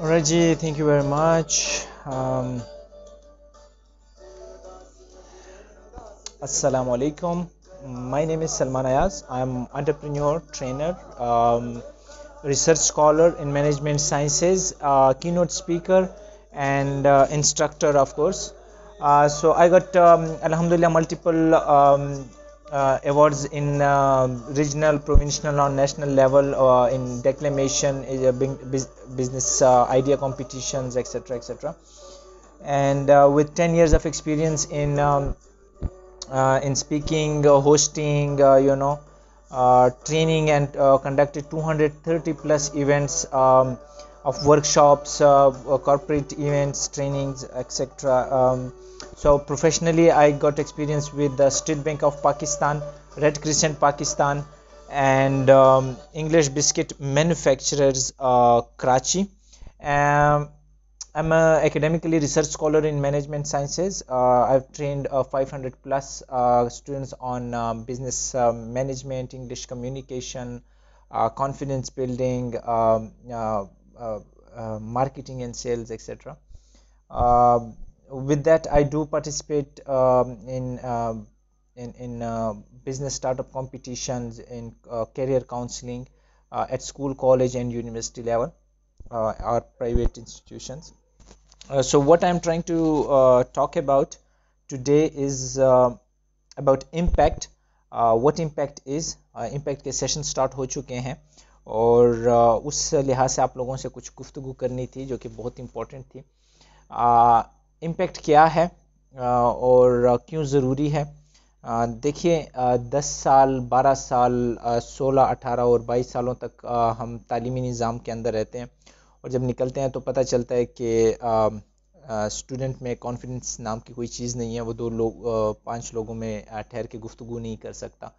Reggie, thank you very much. Um, Assalamu alaikum. My name is Salman Ayaz. I'm entrepreneur, trainer, um, research scholar in management sciences, uh, keynote speaker, and uh, instructor, of course. Uh, so I got um, Alhamdulillah multiple um, uh, awards in uh, regional, provincial, or national level uh, in declamation, uh, business uh, idea competitions, etc., etc. And with 10 years of experience in um, in speaking, hosting, you know, training, and conducted 230 plus events um, of workshops, uh, corporate events, trainings, etc. Um, so professionally, I got experience with the State Bank of Pakistan, Red Crescent Pakistan, and um, English biscuit manufacturers, uh, Karachi. Um, I'm a academically research scholar in management sciences. Uh, I've trained uh, 500 plus uh, students on um, business um, management, English communication, uh, confidence building, um, uh, marketing and sales, etc Um with that, I do participate um, in um in, in uh, business startup competitions, in uh, career counseling uh, at school, college, and university level, uh, or private institutions. Uh, so what I'm trying to uh, talk about today is uh, about impact. Uh, what impact is? Uh, impact के session start हो चुके हैं और uh, उस लिहाज से आप लोगों से कुछ गुफ्तगू करनी थी जो कि बहुत इम्पोर्टेंट थी इम्पेक्ट क्या है और क्यों ज़रूरी है? देखिए दस साल, बारह साल सोलह, अठारह और बाईस सालों तक हम तालीमी निज़ाम के अंदर रहते हैं। और जब निकलते हैं तो पता चलता है कि स्टूडेंट में कॉन्फिडेंस नाम की कोई चीज़ नहीं है। वो दो लोग पाँच लोगों में ठहर के गुफ्तु नहीं कर सकता।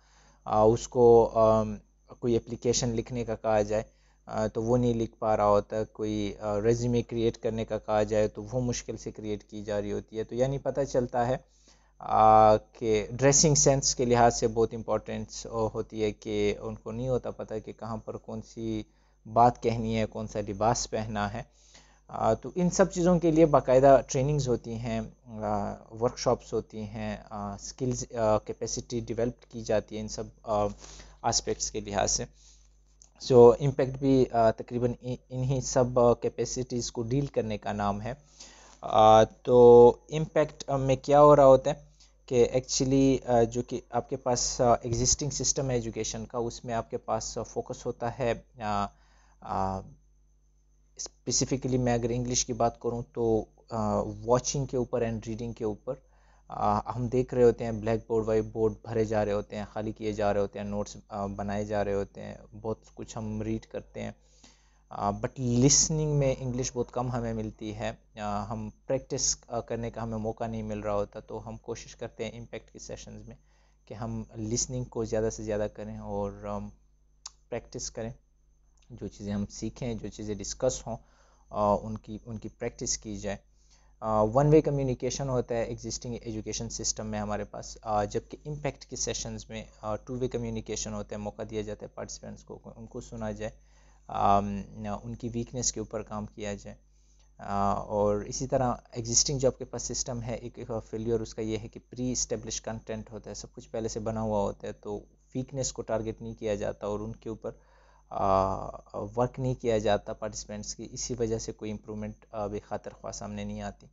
उसको कोई एप्लीकेशन लिखने का कहा जाए। तो वो नहीं लिख पा रहा होता। कोई रेज्यूमे क्रिएट करने का कहा जाए तो वो मुश्किल से क्रिएट की जा रही होती है। तो यानी पता चलता है कि ड्रेसिंग सेंस के लिहाज से बहुत इम्पोर्टेंस होती है कि उनको नहीं होता पता कि कहाँ पर कौन सी बात कहनी है कौन सा लिबास पहनना है। आ, तो इन सब चीज़ों के लिए बाकायदा ट्रेनिंग्स होती हैं वर्कशॉप्स होती हैं स्किल्स कैपेसिटी डेवलप की जाती है इन सब आस्पेक्ट्स के लिहाज से। सो इम्पेक्ट भी तकरीबन इन्हीं सब कैपेसिटीज़ को डील करने का नाम है। तो इम्पेक्ट में क्या हो रहा होता है कि एक्चुअली जो कि आपके पास एग्जिस्टिंग सिस्टम है एजुकेशन का, उसमें आपके पास फोकस होता है स्पेसिफिकली मैं अगर इंग्लिश की बात करूँ तो वॉचिंग के ऊपर एंड रीडिंग के ऊपर। हम देख रहे होते हैं ब्लैक बोर्ड वाइट बोर्ड भरे जा रहे होते हैं, खाली किए जा रहे होते हैं नोट्स बनाए जा रहे होते हैं, बहुत कुछ हम रीड करते हैं। बट लिसनिंग में इंग्लिश बहुत कम हमें मिलती है। हम प्रैक्टिस करने का हमें मौका नहीं मिल रहा होता तो हम कोशिश करते हैं इम्पेक्ट के सेशंस में कि हम लिसनिंग को ज़्यादा से ज़्यादा करें और प्रैक्टिस करें। जो चीज़ें हम सीखें, जो चीज़ें डिस्कस हों उनकी उनकी प्रैक्टिस की जाए। वन वे कम्युनिकेशन होता है एग्जिस्टिंग एजुकेशन सिस्टम में हमारे पास। जबकि इम्पेक्ट के सेशंस में टू वे कम्युनिकेशन होता है, मौका दिया जाता है पार्टिसिपेंट्स को उनको सुना जाए उनकी वीकनेस के ऊपर काम किया जाए। और इसी तरह एग्जिस्टिंग जो आपके पास सिस्टम है, एक फेलियर उसका ये है कि प्री इस्टेब्लिश कंटेंट होता है, सब कुछ पहले से बना हुआ होता है तो वीकनेस को टारगेट नहीं किया जाता और उनके ऊपर वर्क नहीं किया जाता पार्टिसिपेंट्स की, इसी वजह से कोई इम्प्रूवमेंट भी खातर ख्वाह सामने नहीं आती।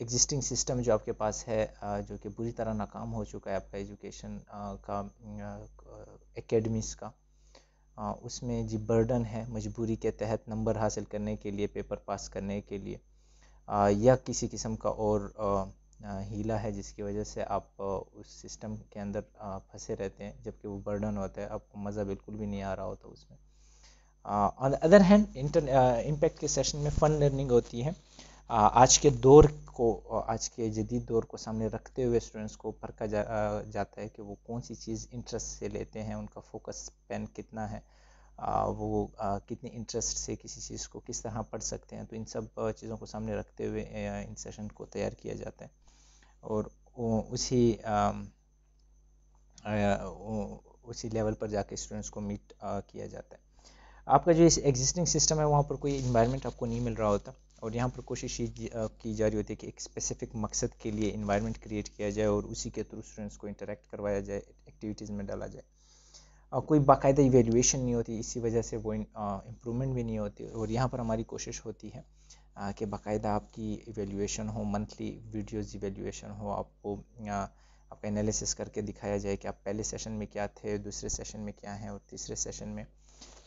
एग्जिस्टिंग सिस्टम जो आपके पास है जो कि बुरी तरह नाकाम हो चुका है आपका एजुकेशन का एकेडमीज़ का उसमें जी बर्डन है मजबूरी के तहत नंबर हासिल करने के लिए पेपर पास करने के लिए या किसी किस्म का और हीला है जिसकी वजह से आप उस सिस्टम के अंदर फंसे रहते हैं जबकि वो बर्डन होता है आपको मज़ा बिल्कुल भी नहीं आ रहा होता उसमें। On other hand inter impact के सेशन में फ़न लर्निंग होती है। आज के दौर को आज के जदीद दौर को सामने रखते हुए स्टूडेंट्स को परखा जा, जाता है कि वो कौन सी चीज़ इंटरेस्ट से लेते हैं उनका फोकस पेन कितना है वो कितने इंटरेस्ट से किसी चीज़ को किस तरह पढ़ सकते हैं तो इन सब चीज़ों को सामने रखते हुए इन सेशन को तैयार किया जाता है। और उसी उसी लेवल पर जाके स्टूडेंट्स को मीट किया जाता है। आपका जो इस एग्जिस्टिंग सिस्टम है, वहाँ पर कोई इन्वायरमेंट आपको नहीं मिल रहा होता और यहाँ पर कोशिश की जा रही होती है कि एक स्पेसिफिक मकसद के लिए इन्वायरमेंट क्रिएट किया जाए और उसी के थ्रू स्टूडेंट्स को इंटरेक्ट करवाया जाए एक्टिविटीज़ में डाला जाए। कोई बाकायदा इवेल्यूएशन नहीं होती, इसी वजह से वो इम्प्रूवमेंट भी नहीं होती और यहाँ पर हमारी कोशिश होती है कि बाकायदा आपकी इवेल्यूएशन हो मंथली वीडियोज़ इवेल्यूएशन हो, आपको आपका एनालिसिस करके दिखाया जाए कि आप पहले सेशन में क्या थे, दूसरे सेशन में क्या हैं और तीसरे सेशन में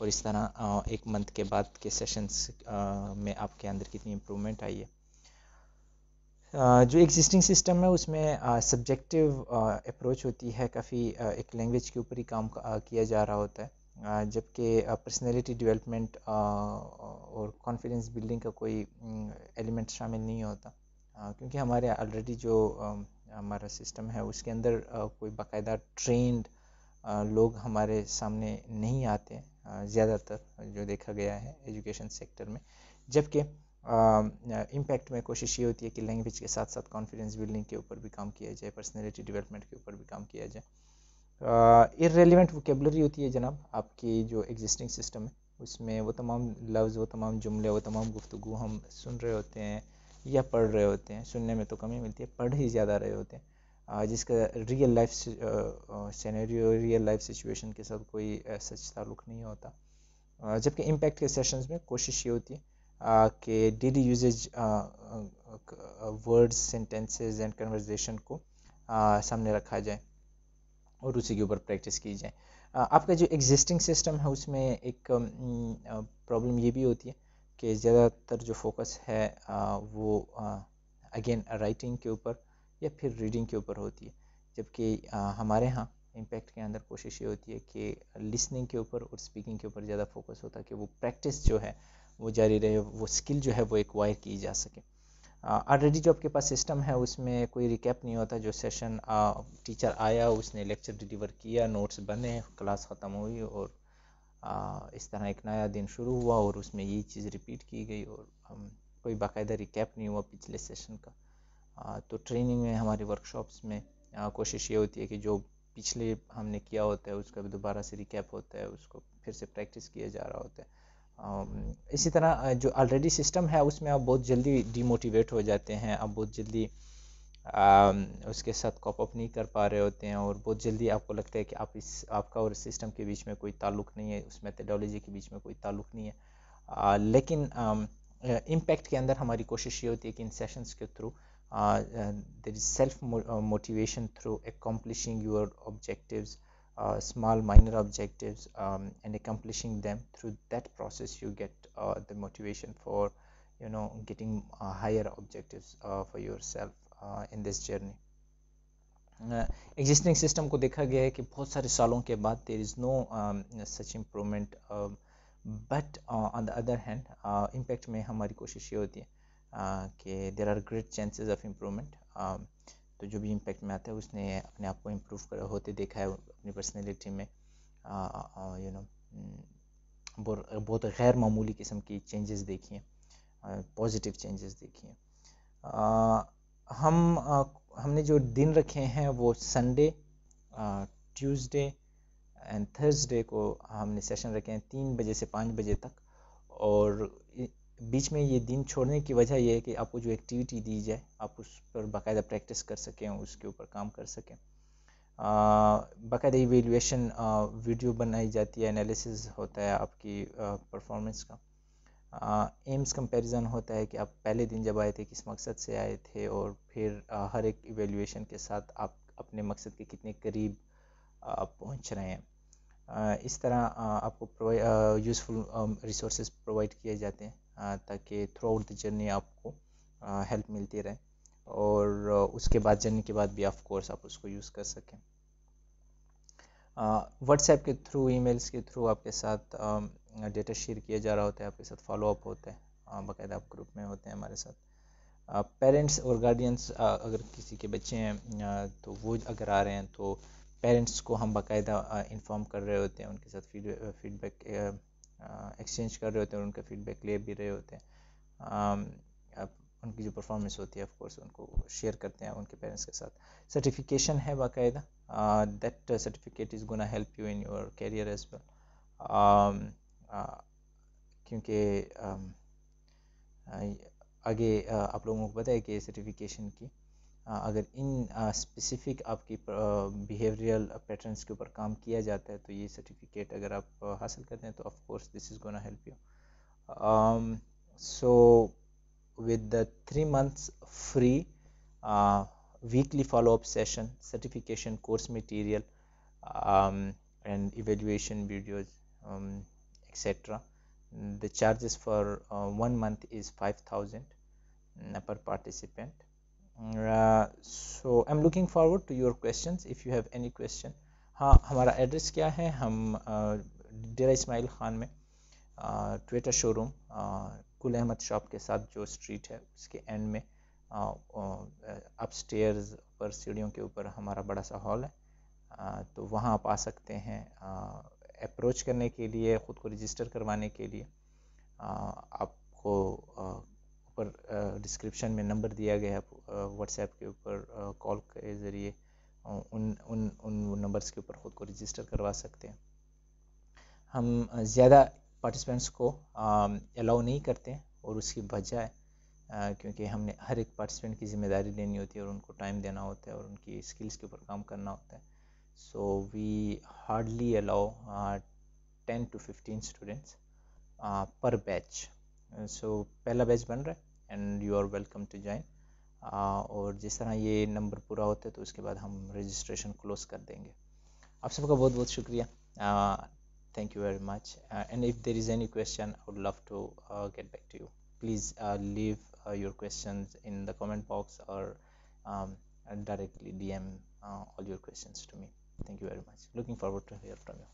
और इस तरह एक मंथ के बाद के सेशंस में आपके अंदर कितनी इम्प्रूवमेंट आई है। जो एग्जिस्टिंग सिस्टम है, उसमें सब्जेक्टिव अप्रोच होती है, काफ़ी एक लैंग्वेज के ऊपर ही काम किया जा रहा होता है। जबकि पर्सनैलिटी डेवलपमेंट और कॉन्फिडेंस बिल्डिंग का कोई एलिमेंट शामिल नहीं होता। क्योंकि हमारे ऑलरेडी जो हमारा सिस्टम है, उसके अंदर कोई बाकायदा ट्रेंड लोग हमारे सामने नहीं आते ज़्यादातर जो देखा गया है एजुकेशन सेक्टर में। जबकि इम्पैक्ट में कोशिश ये होती है कि लैंग्वेज के साथ साथ कॉन्फिडेंस बिल्डिंग के ऊपर भी काम किया जाए पर्सनैलिटी डेवलपमेंट के ऊपर भी काम किया जाए। इरेलीवेंट वोकेबलरी होती है जनाब, आपकी जो एग्जिस्टिंग सिस्टम है, उसमें वो तमाम लफ्ज़ वो तमाम जुमले, वो तमाम गुफ्तु हम सुन रहे होते हैं या पढ़ रहे होते हैं, सुनने में तो कमी मिलती है, पढ़ ही ज़्यादा रहे होते हैं। जिसका real life scenario real life situation के साथ कोई सच ताल्लुक़ नहीं होता। जबकि इम्पैक्ट के सेशंस में कोशिश ये होती है कि daily usage words sentences and conversation को सामने रखा जाए और उसी के ऊपर प्रैक्टिस की जाए। आपका जो एग्जिस्टिंग सिस्टम है उसमें एक प्रॉब्लम ये भी होती है कि ज़्यादातर जो फोकस है वो अगेन राइटिंग के ऊपर या फिर रीडिंग के ऊपर होती है। जबकि हमारे यहाँ इम्पैक्ट के अंदर कोशिश ये होती है कि लिसनिंग के ऊपर और स्पीकिंग के ऊपर ज़्यादा फोकस होता है कि वो प्रैक्टिस जो है वो जारी रहे वो स्किल जो है वो एक्वायर की जा सके। ऑलरेडी जो आपके पास सिस्टम है उसमें कोई रिकैप नहीं होता जो सेशन टीचर आया उसने लेक्चर डिलीवर किया नोट्स बने क्लास ख़त्म हुई और आ, इस तरह एक नया दिन शुरू हुआ और उसमें यही चीज़ रिपीट की गई और हम कोई बाकायदा रिकैप नहीं हुआ पिछले सेशन का। आ, तो ट्रेनिंग में हमारी वर्कशॉप्स में कोशिश ये होती है कि जो पिछले हमने किया होता है उसका भी दोबारा से रिकैप होता है उसको फिर से प्रैक्टिस किया जा रहा होता है। इसी तरह जो ऑलरेडी सिस्टम है उसमें आप बहुत जल्दी डीमोटिवेट हो जाते हैं आप बहुत जल्दी उसके साथ कॉप अप नहीं कर पा रहे होते हैं और बहुत जल्दी आपको लगता है कि आप इस आपका और सिस्टम के बीच में कोई ताल्लुक नहीं है उस मेथडोलॉजी के बीच में कोई ताल्लुक नहीं है। आ, लेकिन इम्पैक्ट के अंदर हमारी कोशिश ये होती है कि इन सेशंस के through uh, is self motivation through accomplishing your objectives uh, small minor objectives um, and accomplishing them through that process you get uh, the motivation for you know getting uh, higher objectives uh, for yourself in this journey existing system को देखा गया है कि बहुत सारे सालों के बाद there is no um, such improvement um, but on the other hand impact में हमारी कोशिश ये होती है कि there are great chances of improvement तो जो भी इम्पेक्ट में आता है उसने अपने आप को इम्प्रूव कर होते देखा है अपनी पर्सनैलिटी में। यू नो बहुत गैर मामूली किस्म की चेंजेस देखी हैं पॉजिटिव चेंजेस देखी हैं। हम आ, हमने जो दिन रखे हैं वो संडे ट्यूसडे एंड थर्सडे को हमने सेशन रखे हैं तीन बजे से पाँच बजे तक। और बीच में ये दिन छोड़ने की वजह यह है कि आपको जो एक्टिविटी दी जाए आप उस पर बाकायदा प्रैक्टिस कर सकें उसके ऊपर काम कर सकें। बाकायदा इवेल्यूएशन वीडियो बनाई जाती है एनालिसिस होता है आपकी परफॉर्मेंस का। एम्स कंपैरिजन होता है कि आप पहले दिन जब आए थे किस मकसद से आए थे और फिर आ, हर एक इवेल्यूएशन के साथ आप अपने मकसद के कितने करीब पहुँच रहे हैं। इस तरह आपको यूज़फुल रिसोर्स प्रोवाइड किए जाते हैं। ताकि थ्रू आउट द जर्नी आपको हेल्प मिलती रहे। और उसके बाद जर्नी के बाद भी ऑफ़ कोर्स आप उसको यूज़ कर सकें। व्हाट्सएप के थ्रू ईमेल्स के थ्रू आपके साथ डेटा शेयर किया जा रहा होता है, आपके साथ फॉलो अप होता है बाकायदा आप ग्रुप में होते हैं हमारे साथ। पेरेंट्स और गार्डियंस अगर किसी के बच्चे हैं तो वो अगर आ रहे हैं तो पेरेंट्स को हम बाकायदा इन्फॉर्म कर रहे होते हैं, उनके साथ फ़ीड फीडबैक एक्सचेंज कर रहे होते हैं और उनका फीडबैक ले भी रहे होते हैं। उनकी जो परफॉर्मेंस होती है ऑफकोर्स उनको शेयर करते हैं उनके पेरेंट्स के साथ। सर्टिफिकेशन है बाकायदा। That certificate is gonna help you in your career as well क्योंकि आगे आप लोगों को पता है कि सर्टिफिकेशन की अगर इन स्पेसिफिक आपकी बिहेवियरल पैटर्न्स के ऊपर काम किया जाता है तो ये सर्टिफिकेट अगर आप हासिल करते हैं तो of course this is gonna help you so with the three months free weekly follow up session certification course material and evaluation videos etcetera the charges for one month is five thousand per participant uh, so i'm looking forward to your questions. If you have any question हाँ हमारा address क्या है? हम डेरा इस्माइल ख़ान में Twitter showroom कुल Ahmad shop के साथ जो स्ट्रीट है उसके एंड में अप स्टेयर्स पर सीढ़ियों के ऊपर हमारा बड़ा सा हॉल है। तो वहाँ आप आ सकते हैं अप्रोच करने के लिए ख़ुद को रजिस्टर करवाने के लिए। आपको ऊपर डिस्क्रिप्शन में नंबर दिया गया है व्हाट्सएप के ऊपर कॉल के ज़रिए उन उन उन नंबर्स के ऊपर ख़ुद को रजिस्टर करवा सकते हैं। हम ज़्यादा पार्टिसिपेंट्स को अलाउ नहीं करते और उसकी वजह है क्योंकि हमने हर एक पार्टिसिपेंट की ज़िम्मेदारी लेनी होती है और उनको टाइम देना होता है और उनकी स्किल्स के ऊपर काम करना होता है। So we hardly allow ten to fifteen students per batch so पहला बैच बन रहा है and you are welcome to join और जिस तरह ये नंबर पूरा होता है तो उसके बाद हम रजिस्ट्रेशन क्लोज कर देंगे। आप सबका बहुत बहुत शुक्रिया thank you very much and if there is any question I would love to get back to you please leave your question in the comment box और directly D M all your question to me thank you very much looking forward to hear from you